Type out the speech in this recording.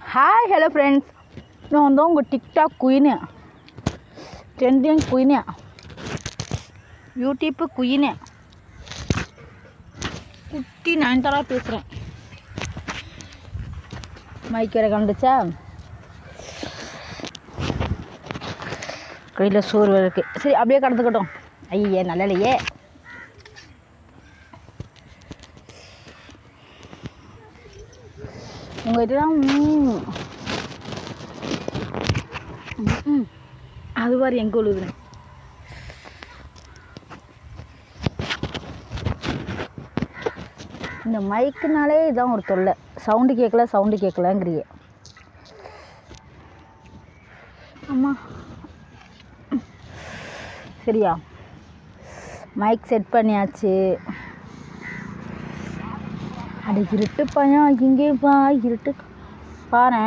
Hi hello friends நான் வந்து உங்கள் TikTok queen trending queen YouTube queen குட்டி நயன்தாரா பேசுகிறேன் மைக் வேறு கண்டுச்சா கையில் சோறு வேறு இருக்குது சரி அப்படியே கடந்துக்கட்டும். ஐயே நல்லலையே உங்கள்கிட்ட தான் அது மாதிரி எங்கே உழுகுறேன் இந்த மைக்குனாலே இதான் ஒரு தொல்லை. சவுண்டு கேட்கல சவுண்டு கேட்கலங்கிறிய. அம்மா. சரியா? மைக் செட் பண்ணியாச்சு. அட இருட்டு பையன் இங்கே பா இருட்டு. பாரு